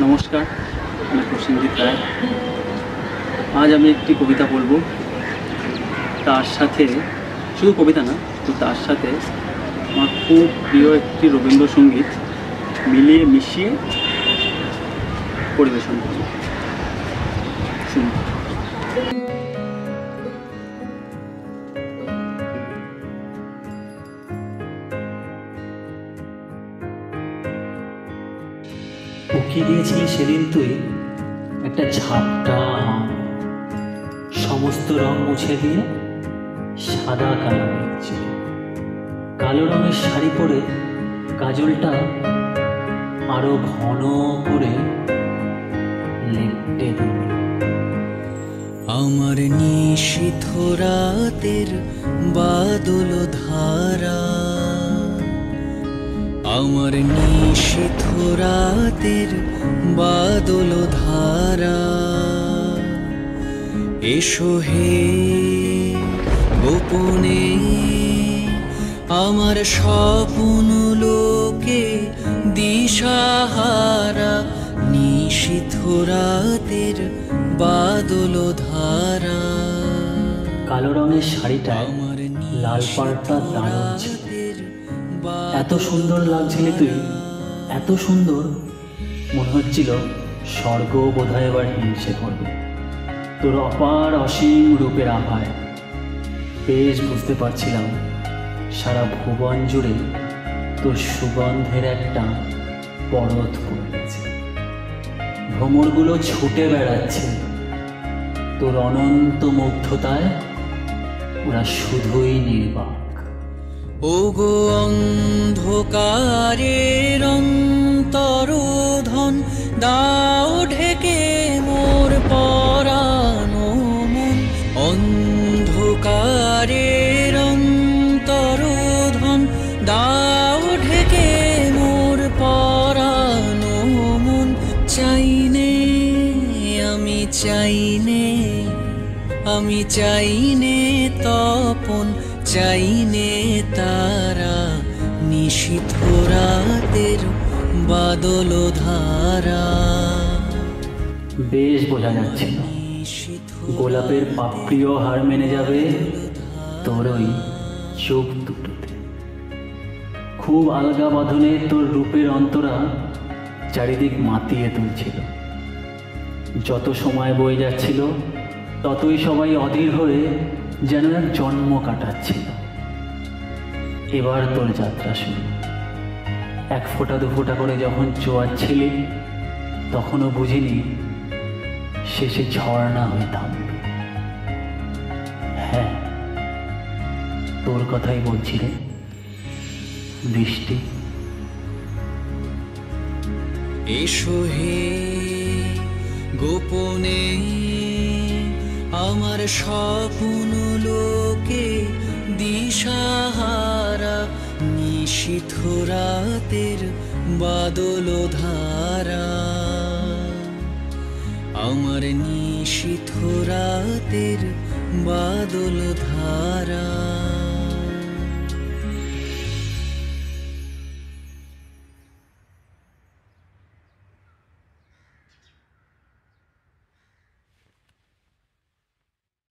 নমস্কার, আমি প্রসেনজিৎ রায়। আজ আমি একটি কবিতা বলব। তার সাথে, শুধু কবিতা না তো তার সাথে আমার খুব প্রিয় একটি রবীন্দ্রসঙ্গীত মিলিয়ে মিশিয়ে পরিবেশন করব। শুনুন। উকি দিয়েছিলি সেদিন তুই একটা ঝাপটা। সমস্ত রং মুছে দিয়ে সাদা কালো দেখছিল কালো রঙের শাড়ি পরে কাজলটা আরও ঘন করে লেপটে দিল আমার নিশীথ রাতের বাদল ধারা আমার নিশীথ রাতের বাদল ধারা। এসো হে গোপনে আমার স্বপ্ন লোকে দিশাহারা। নিশীথ রাতের বাদল ধারা। কালো রঙের শাড়িটায় আমার লাল পাড়টা ছিল। এত সুন্দর লাগছিল তুই। এত সুন্দর। মনে হচ্ছিল স্বর্গ বোধহয় এবার হিংসে করবে। তোর অপার অসীম রূপের আভায়। বেশ বুঝতে পারছিলাম সারা ভুবন জুড়ে তোর সুগন্ধের একটা পরত পড়ে গেছে। ভ্রমরগুলো ছুটে বেড়াচ্ছে। তোর অনন্ত মুগ্ধতায় ওরা শুধুই নির্বাক। ওগো অন্ধকারের অন্তরোধন, দাও ঢেকে মোর পরানো মন। অন্ধকারের অন্তরোধন, দাও ঢেকে মোর পরানো মন। চাইনে আমি চাইনে আমি চাইনে তপন। চাইনে তারা নিশীথ রাতের বাদল ধারা। বেশ বোঝা যাচ্ছিল গোলাপের পাপড়িও হার মেনে যাবে তোর ওই চোখ দুটোতে। খুব আলগা বাঁধনে তোর রূপের অন্তরা চারিদিক মাতিয়ে তুলছিল। যত সময় বয়ে যাচ্ছিল, ততই সবাই অধীর হয়ে যেন এক জন্ম কাটাচ্ছিল। এবার তোর যাত্রা শুরু। এক ফোঁটা, দু ফোঁটা করে যখন চোয়াচ্ছিলি, তখনও বুঝিনি শেষে ঝর্ণা হয়ে থামবে। হ্যাঁ তোর কথাই বলছি রে। বৃষ্টি। এসো হে গোপনে আমার স্বপ্ন লোকে দিশাহারা নিশীথ রাতের বাদল ধারা। আমার নিশীথ রাতের বাদল ধারা।